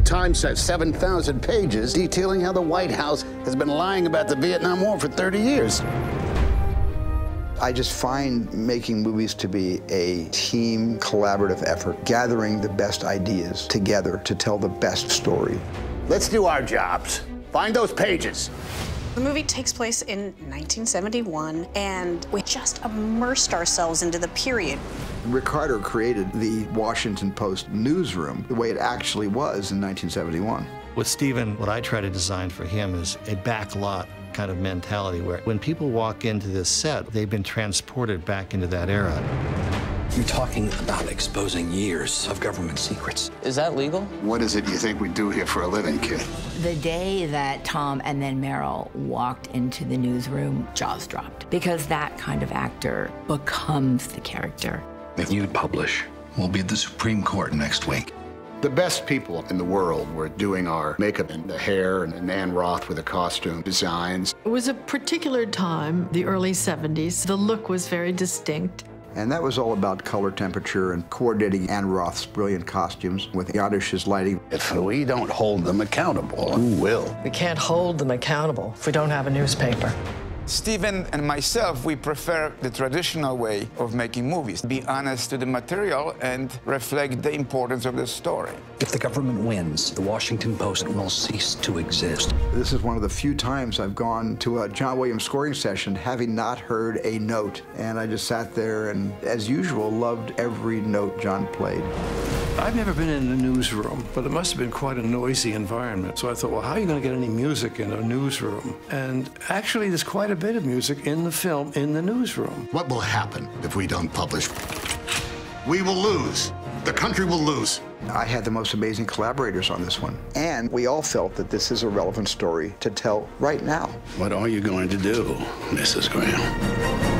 The Times says 7,000 pages detailing how the White House has been lying about the Vietnam War for 30 years. I just find making movies to be a team collaborative effort, gathering the best ideas together to tell the best story. Let's do our jobs. Find those pages. The movie takes place in 1971, and we just immersed ourselves into the period. Rick Carter created the Washington Post newsroom the way it actually was in 1971. With Steven, what I try to design for him is a backlot kind of mentality where when people walk into this set, they've been transported back into that era. You're talking about exposing years of government secrets. Is that legal? What is it you think we do here for a living, kid? The day that Tom and then Meryl walked into the newsroom, jaws dropped. Because that kind of actor becomes the character. If you publish, we'll be at the Supreme Court next week. The best people in the world were doing our makeup and the hair, and Ann Roth with the costume designs. It was a particular time, the early 70s. The look was very distinct. And that was all about color temperature and coordinating Ann Roth's brilliant costumes with Janusz's lighting. If we don't hold them accountable, who will? We can't hold them accountable if we don't have a newspaper. Steven and myself, we prefer the traditional way of making movies. Be honest to the material and reflect the importance of the story. If the government wins, the Washington Post will cease to exist. This is one of the few times I've gone to a John Williams scoring session having not heard a note. And I just sat there and, as usual, loved every note John played. I've never been in a newsroom, but it must have been quite a noisy environment. So I thought, well, how are you going to get any music in a newsroom? And actually, there's quite a bit of music in the film in the newsroom. What will happen if we don't publish? We will lose. The country will lose. I had the most amazing collaborators on this one. And we all felt that this is a relevant story to tell right now. What are you going to do, Mrs. Graham?